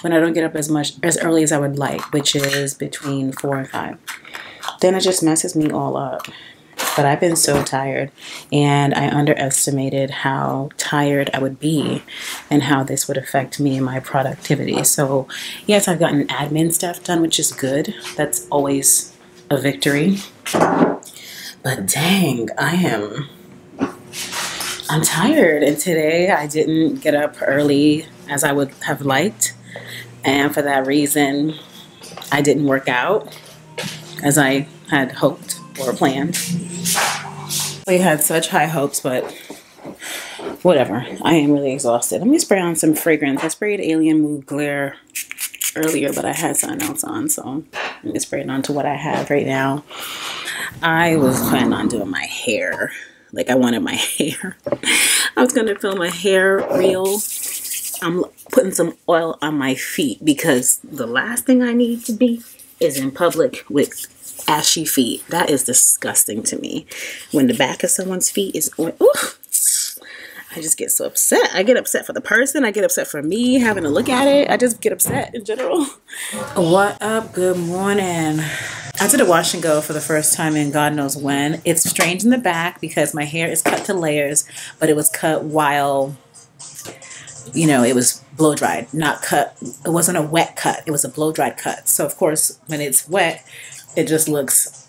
When I don't get up as much, as early as I would like, which is between four and five, then it just messes me all up. But I've been so tired and I underestimated how tired I would be and how this would affect me and my productivity. So, yes, I've gotten admin stuff done, which is good. That's always a victory. But dang, I am I'm tired and today I didn't get up early as I would have liked. And for that reason, I didn't work out as I had hoped planned. We had such high hopes, but whatever. I am really exhausted. Let me spray on some fragrance. I sprayed Alien Mood Glare earlier, but I had something else on, so me spray it onto what I have right now. I was planning on doing my hair. Like I wanted my hair. I was gonna film a hair reel. I'm putting some oil on my feet because the last thing I need to be is in public with ashy feet. That is disgusting to me. When the back of someone's feet is on, ooh, I just get so upset. I get upset for the person. I get upset for me having to look at it. I just get upset in general. What up? Good morning. I did a wash and go for the first time in God knows when. It's strange in the back because my hair is cut to layers, but it was cut while, you know, it was blow dried, not cut. It wasn't a wet cut. It was a blow dried cut. So of course, when it's wet, it just looks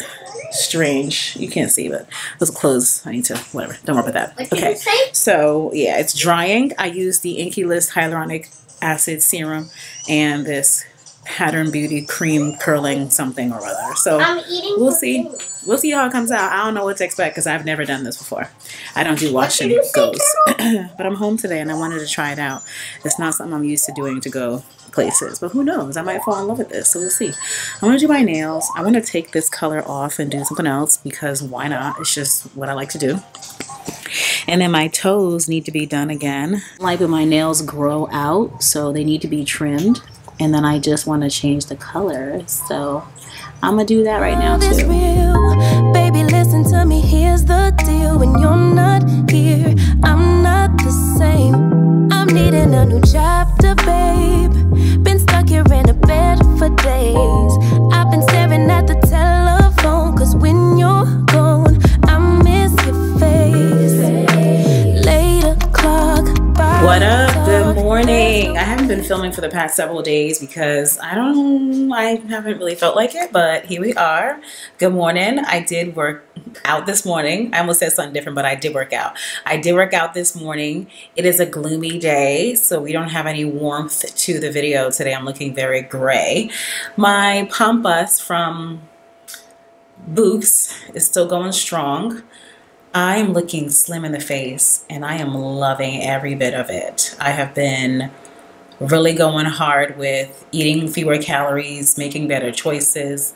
strange. You can't see, but those clothes, I need to, whatever. Don't worry about that. Okay. So yeah, it's drying. I use the Inkey List Hyaluronic Acid Serum and this Pattern Beauty Cream Curling something or other. So I'm eating we'll see. We'll see how it comes out. I don't know what to expect because I've never done this before. I don't do wash and goes. but I'm home today and I wanted to try it out. It's not something I'm used to doing to go places. But who knows? I might fall in love with this. So we'll see. I want to do my nails. I want to take this color off and do something else because why not? It's just what I like to do. And then my toes need to be done again. Like when my nails grow out, so they need to be trimmed. And then I just want to change the color. So I'm going to do that right now too. Baby, listen to me. Here's the deal. When you're not here, I'm not the same. I'm needing a new chapter, babe bed for days. I've been staring at the telephone, cause when you're gone, I miss your face. Late o'clock. What up? Good morning. I have been filming for the past several days because I don't, I haven't really felt like it, but here we are. Good morning. I did work out this morning. I almost said something different, but I did work out. I did work out this morning. It is a gloomy day, so we don't have any warmth to the video today. I'm looking very gray. My pampas from Boots is still going strong. I'm looking slim in the face and I am loving every bit of it. I have been really going hard with eating fewer calories, making better choices,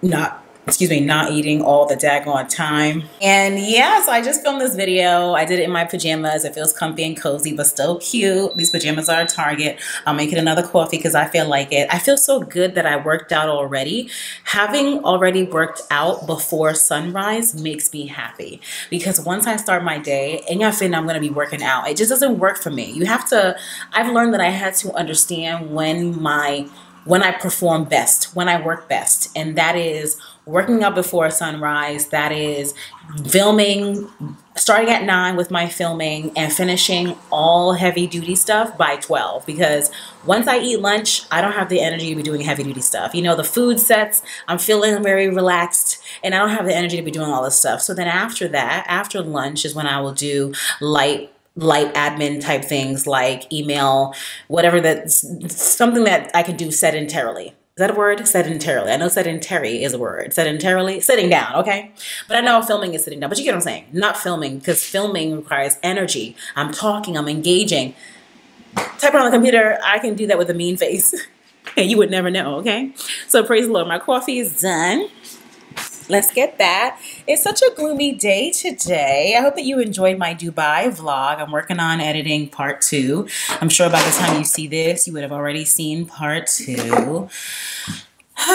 not excuse me, not eating all the daggone time. And yeah, so I just filmed this video. I did it in my pajamas. It feels comfy and cozy, but still cute. These pajamas are a Target. I'll make it another coffee because I feel like it. I feel so good that I worked out already. Having already worked out before sunrise makes me happy because once I start my day and feel I'm going to be working out, it just doesn't work for me. You have to, I've learned that I had to understand when my when I perform best, when I work best. And that is working up before sunrise, that is filming, starting at 9 with my filming and finishing all heavy duty stuff by 12 because once I eat lunch, I don't have the energy to be doing heavy duty stuff. You know, the food sets, I'm feeling very relaxed and I don't have the energy to be doing all this stuff. So then after that, after lunch is when I will do light light admin type things like email, whatever that's something that I can do sedentarily. Is that a word? Sedentarily. I know sedentary is a word. Sedentarily, sitting down, okay? But I know filming is sitting down. But you get what I'm saying. Not filming, because filming requires energy. I'm talking, I'm engaging. Typing on the computer, I can do that with a mean face. and you would never know, okay? So praise the Lord. My coffee is done. Let's get that. It's such a gloomy day today. I hope that you enjoyed my Dubai vlog. I'm working on editing part two. I'm sure by the time you see this, you would have already seen part two.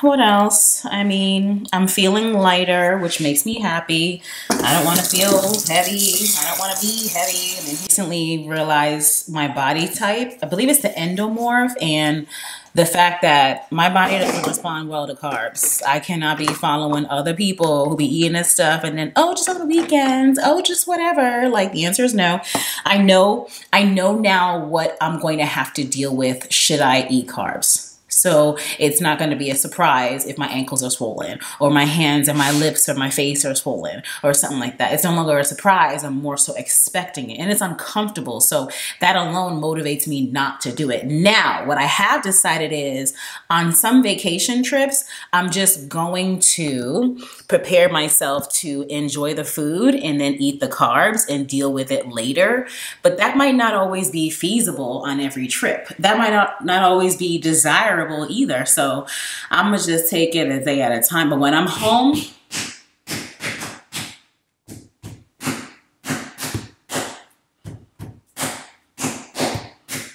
what else? I mean, I'm feeling lighter, which makes me happy. I don't want to feel heavy. I don't want to be heavy. I recently realized my body type. I believe it's the endomorph and the fact that my body doesn't respond well to carbs. I cannot be following other people who be eating this stuff and then, oh, just on the weekends, oh, just whatever. Like the answer is no. I know, I know now what I'm going to have to deal with should I eat carbs. So it's not going to be a surprise if my ankles are swollen or my hands and my lips or my face are swollen or something like that. It's no longer a surprise. I'm more so expecting it and it's uncomfortable. So that alone motivates me not to do it. Now, what I have decided is on some vacation trips, I'm just going to prepare myself to enjoy the food and then eat the carbs and deal with it later. But that might not always be feasible on every trip. That might not, not always be desirable either. So I'm gonna just take it a day at a time. But when I'm home,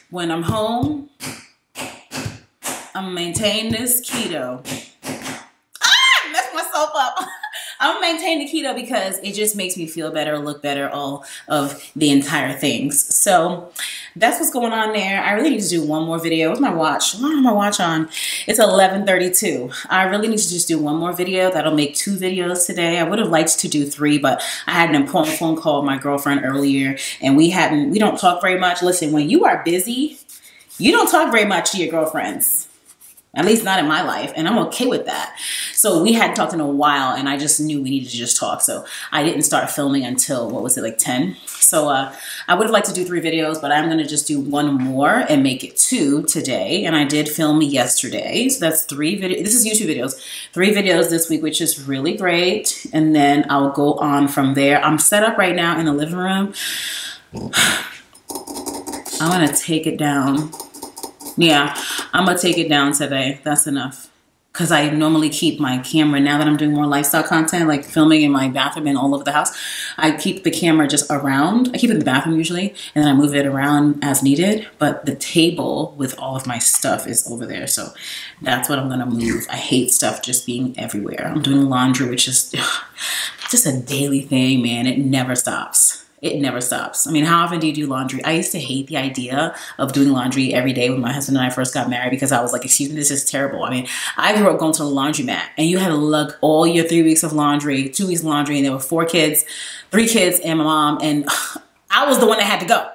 when I'm home, I'm maintain this keto. Ah, I messed myself up. I'm maintain the keto because it just makes me feel better, look better, all of the entire things. So that's what's going on there. I really need to do one more video. What's my watch? What am my watch on? It's 11:32. I really need to just do one more video. That'll make two videos today. I would have liked to do three, but I had an important phone call with my girlfriend earlier, and we hadn't. We don't talk very much. Listen, when you are busy, you don't talk very much to your girlfriends at least not in my life and i'm okay with that. So we hadn't talked in a while and i just knew we needed to just talk. So i didn't start filming until what was it like 10 so uh, i would have liked to do three videos but i'm going to just do one more and make it two today. And i did film yesterday. So that's three videos this is youtube videos. Three videos this week which is really great. And then i'll go on from there. I'm set up right now in the living room. I'm going to take it down yeah, I'm gonna take it down today. That's enough. Cause I normally keep my camera now that I'm doing more lifestyle content, like filming in my bathroom and all over the house. I keep the camera just around. I keep it in the bathroom usually, and then I move it around as needed. But the table with all of my stuff is over there, so that's what I'm gonna move. I hate stuff just being everywhere. I'm doing laundry, which is just a daily thing, man. It never stops it never stops. I mean, how often do you do laundry? I used to hate the idea of doing laundry every day when my husband and I first got married because I was like, excuse me, this is terrible. I mean, I grew up going to the laundromat and you had to lug all your three weeks of laundry, two weeks laundry, and there were four kids, three kids and my mom, and I was the one that had to go.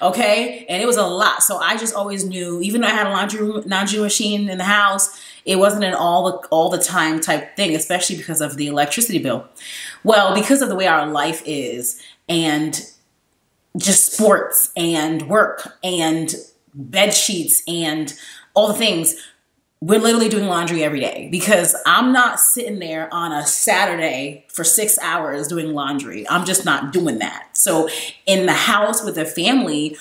Okay, and it was a lot. So I just always knew, even though I had a laundry laundry machine in the house, it wasn't an all the all the time type thing, especially because of the electricity bill. Well, because of the way our life is, and just sports and work and bed sheets and all the things we're literally doing laundry every day because I'm not sitting there on a Saturday for six hours doing laundry. I'm just not doing that. So in the house with the family,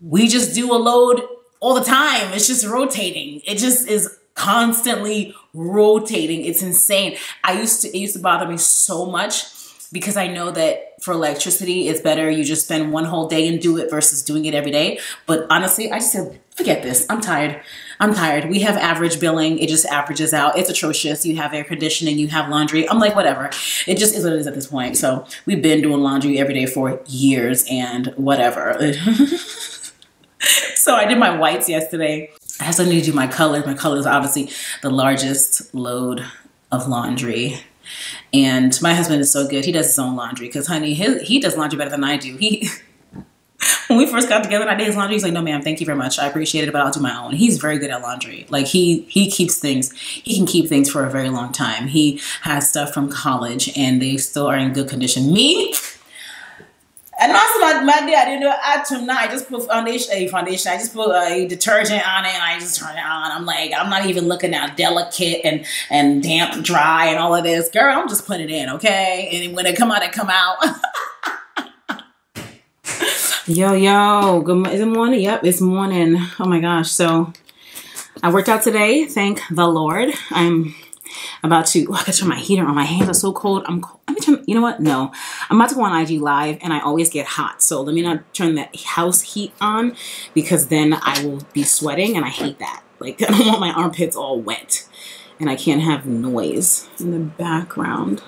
we just do a load all the time. It's just rotating. It just is constantly rotating. It's insane. I used to, it used to bother me so much because I know that for electricity, it's better you just spend one whole day and do it versus doing it every day. But honestly, I just said, forget this. I'm tired. I'm tired. We have average billing. It just averages out. It's atrocious. You have air conditioning, you have laundry. I'm like, whatever. It just is what it is at this point. So we've been doing laundry every day for years and whatever. so I did my whites yesterday. I still need to do my colors. My colors are obviously the largest load of laundry. And my husband is so good. He does his own laundry because, honey, his, he does laundry better than I do. He when we first got together and I did his laundry, he's like, "No, ma'am, thank you very much. I appreciate it, but I'll do my own." He's very good at laundry. Like he he keeps things. He can keep things for a very long time. He has stuff from college, and they still are in good condition. Me. And also my, my dad, you know, I tonight I just put foundation, a foundation. I just put a detergent on it, and I just turn it on. I'm like, I'm not even looking at delicate and and damp, dry, and all of this. Girl, I'm just putting it in, okay? And when it come out, it come out. Yo, yo, good is it morning? Yep, it's morning. Oh my gosh. So I worked out today, thank the Lord. I'm about to, oh, I gotta turn my heater on. My hands are so cold. I'm cold. Let me turn, you know what? No. I'm about to go on IG Live and I always get hot. So let me not turn that house heat on because then I will be sweating and I hate that. Like, I don't want my armpits all wet and I can't have noise in the background.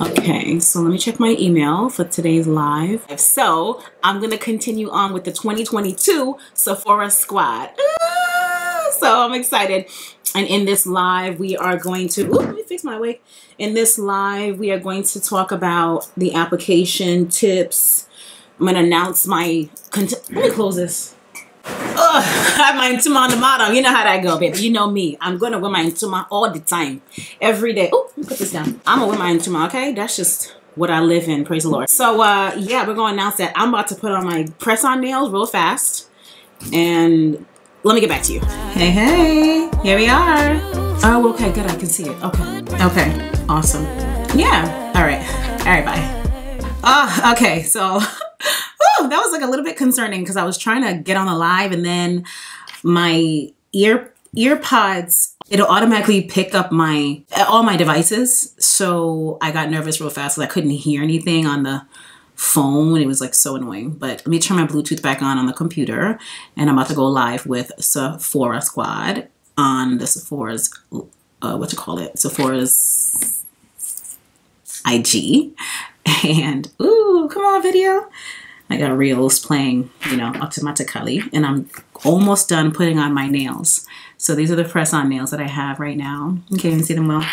Okay, so let me check my email for today's live. If So I'm gonna continue on with the 2022 Sephora Squad. Ah, so I'm excited. And in this live, we are going to, ooh, let me fix my wig. In this live, we are going to talk about the application tips. I'm gonna announce my, let me close this. Ugh, I have my Intuma on the bottom. You know how that go, baby. You know me. I'm gonna wear my Intuma all the time, every day. Oh, let me put this down. I'm gonna wear my Intuma. Okay, that's just what I live in. Praise the Lord. So, uh, yeah, we're gonna announce that I'm about to put on my press-on nails real fast, and let me get back to you. Hey, hey, here we are. Oh, okay, good. I can see it. Okay, okay, awesome. Yeah. All right. All right. Bye. Ah, okay. So. Whew, that was like a little bit concerning because I was trying to get on the live and then my ear ear pods it'll automatically pick up my all my devices so i got nervous real fast because i couldn't hear anything on the phone it was like so annoying but let me turn my bluetooth back on on the computer and i'm about to go live with sephora squad on the sephora's uh, what you call it sephora's ig and ooh come on video I got reels playing, you know, automatically, and I'm almost done putting on my nails. So these are the press-on nails that I have right now. You can't even see them well.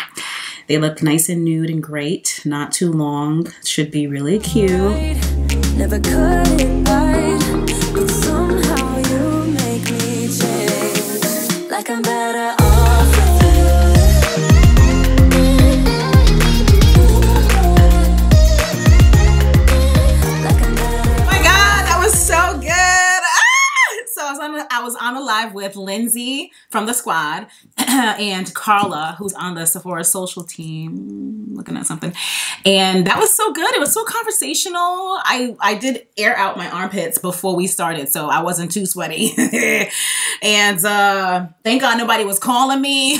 They look nice and nude and great, not too long. Should be really cute. I was on a live with Lindsay from the squad and Carla, who's on the Sephora social team, looking at something. And that was so good. It was so conversational. I, I did air out my armpits before we started, so I wasn't too sweaty. and uh, thank God nobody was calling me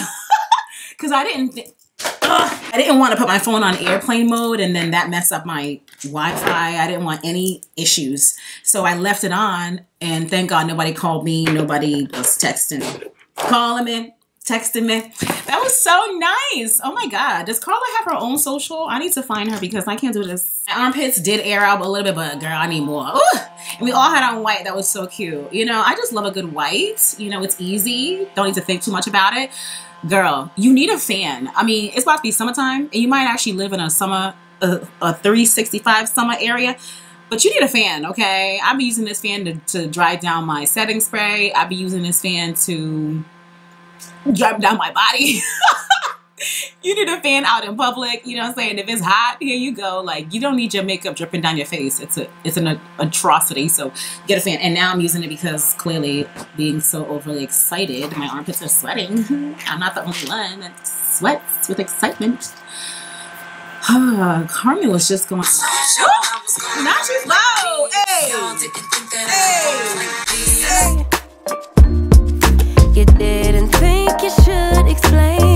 because I didn't. Ugh, I didn't want to put my phone on airplane mode and then that mess up my Wi-Fi. I didn't want any issues. So I left it on and thank God nobody called me. Nobody was texting, calling me, texting me. That was so nice. Oh my God. Does Carla have her own social? I need to find her because I can't do this. My armpits did air out a little bit, but girl, I need more. Ooh. And we all had on white. That was so cute. You know, I just love a good white. You know, it's easy. Don't need to think too much about it girl, you need a fan. I mean, it's about to be summertime, and you might actually live in a summer, a, a 365 summer area. But you need a fan, okay? I'll be using this fan to, to dry down my setting spray. I'll be using this fan to dry down my body. you need a fan out in public. You know what I'm saying? If it's hot, here you go. Like you don't need your makeup dripping down your face. It's a it's an atrocity. So get a fan. And now I'm using it because clearly being so overly excited, my armpits are sweating. I'm not the only one that sweats with excitement. Carmen was just going. Not too low. Hey. Hey. You didn't think you should explain.